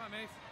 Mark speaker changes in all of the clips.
Speaker 1: Come on, Mace.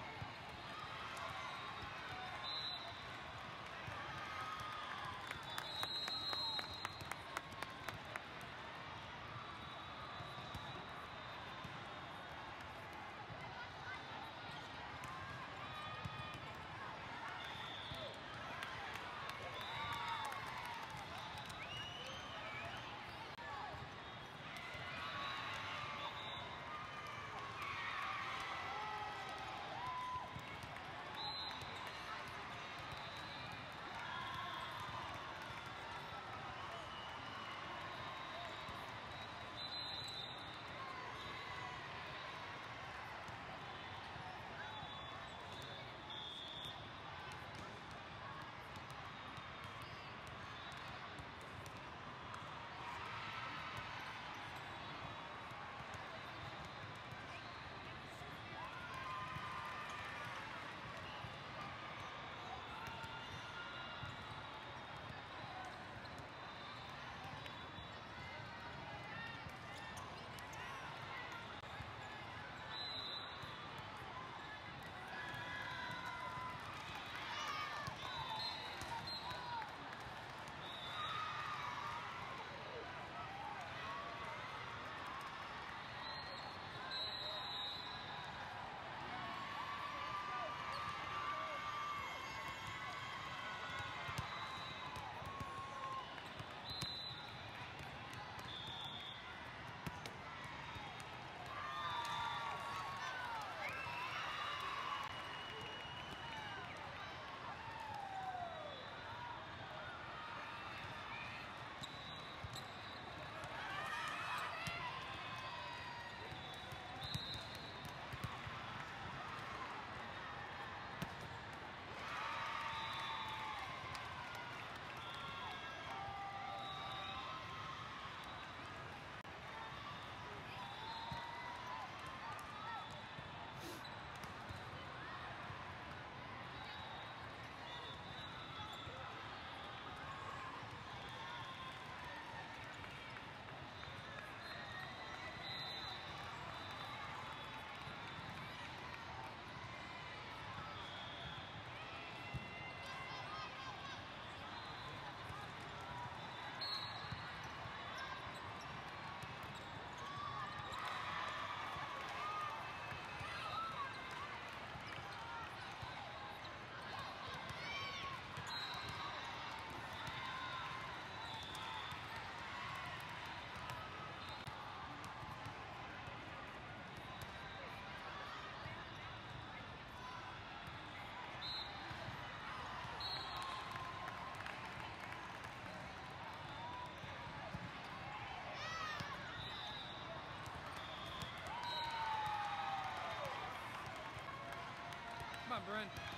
Speaker 1: On, Brent.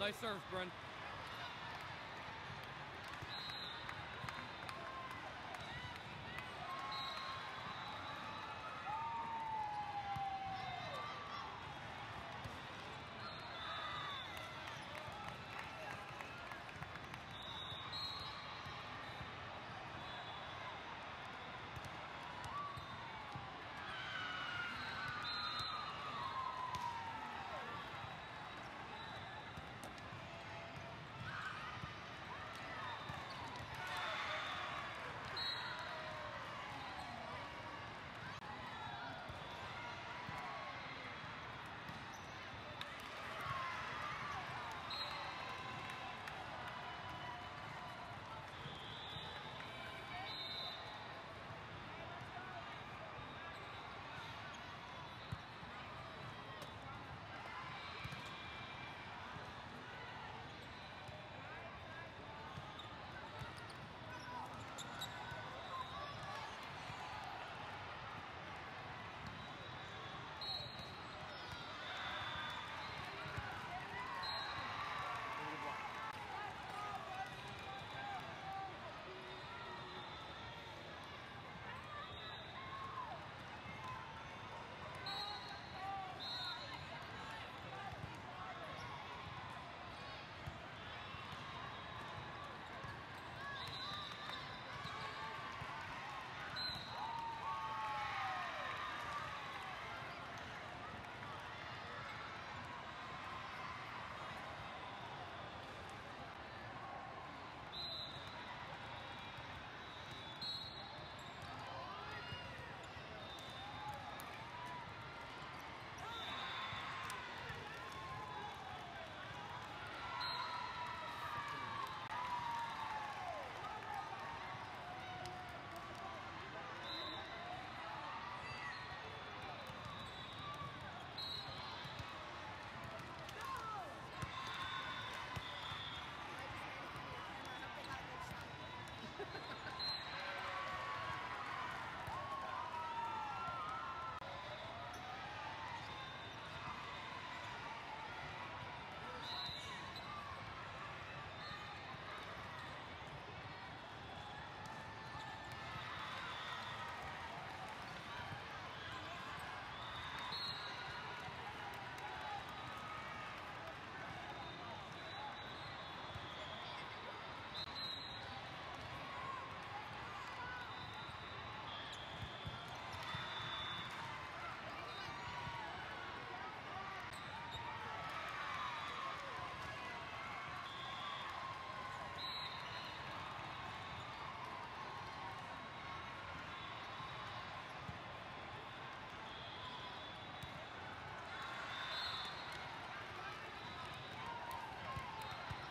Speaker 1: Nice serves,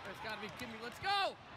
Speaker 1: Bryn. It's gotta be Kimmy. Let's go!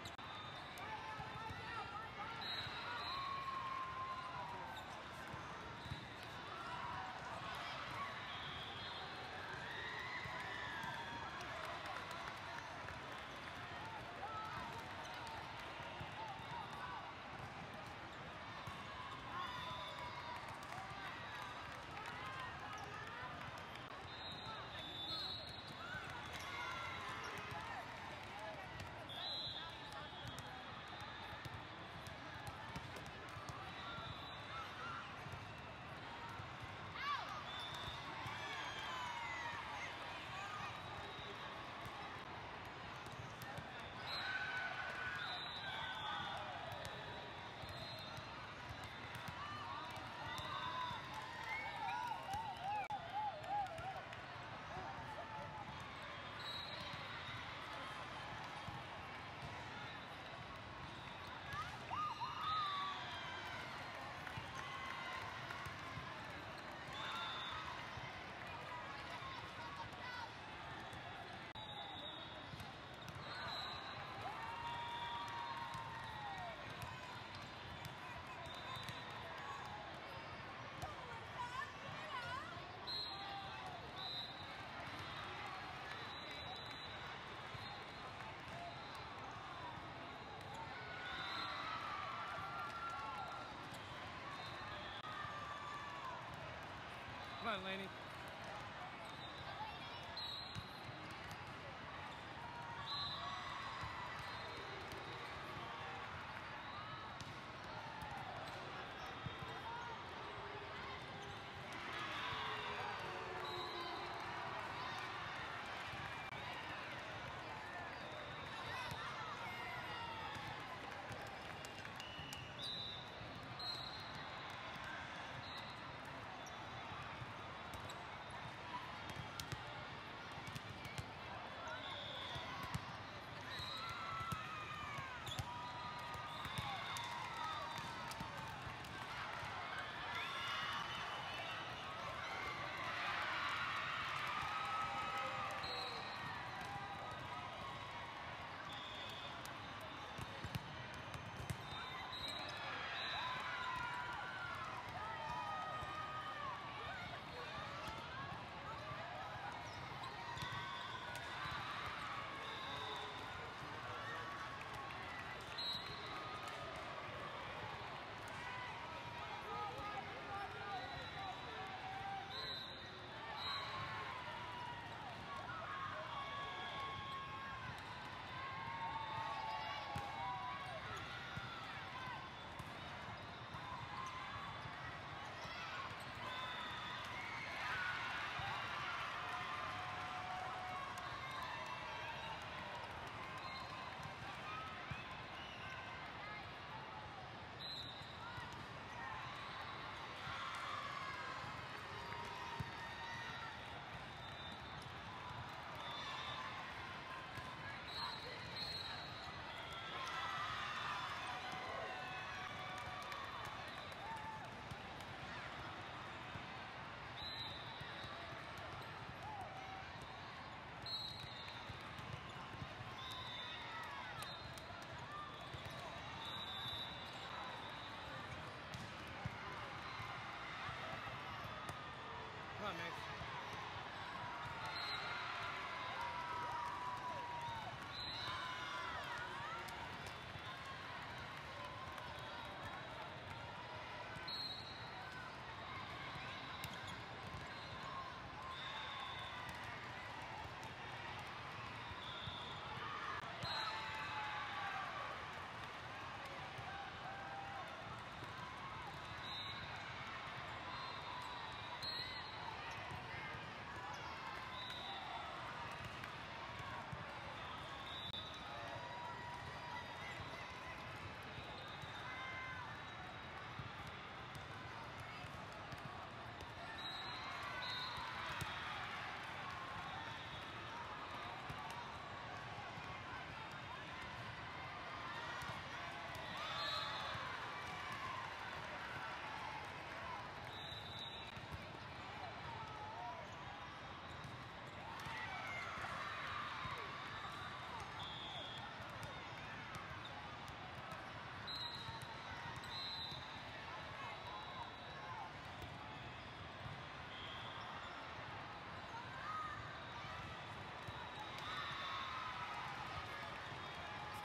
Speaker 1: On, Laney.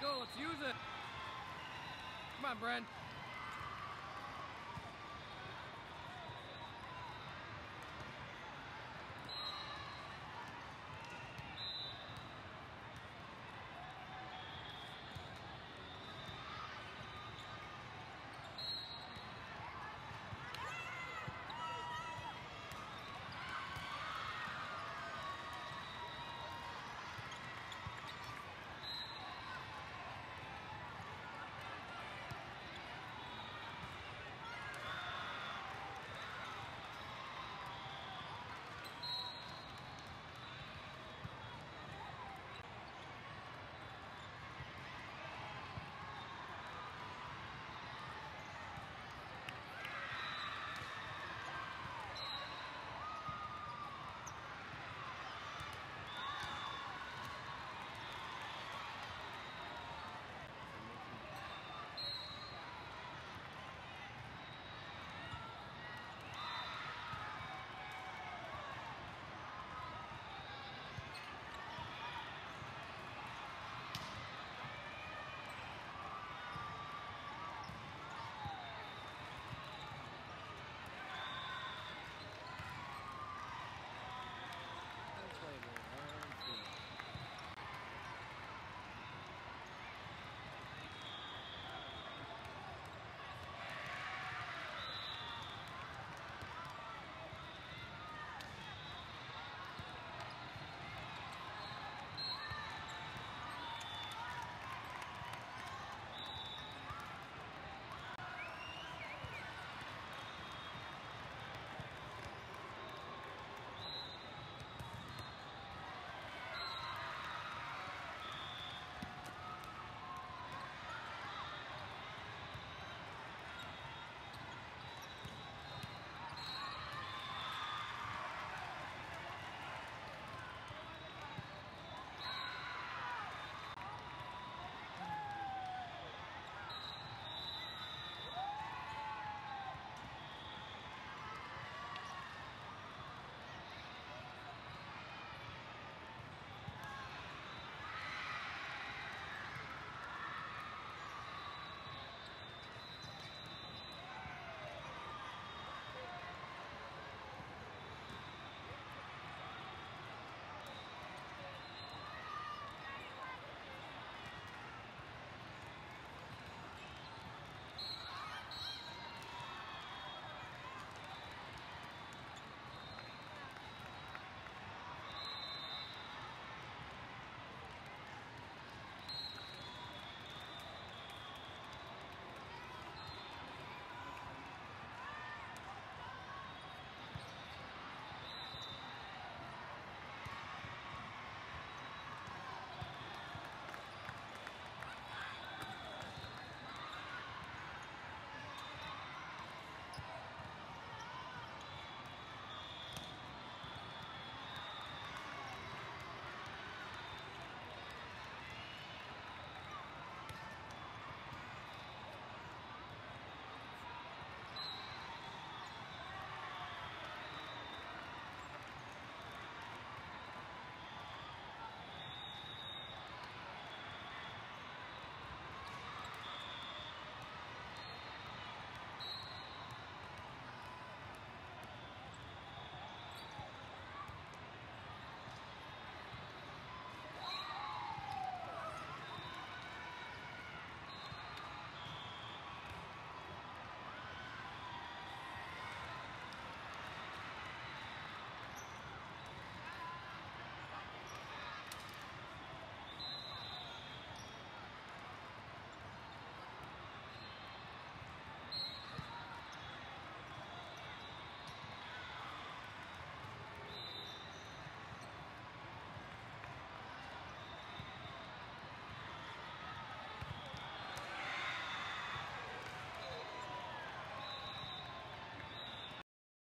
Speaker 1: Go. Let's use it. Come on, Bren.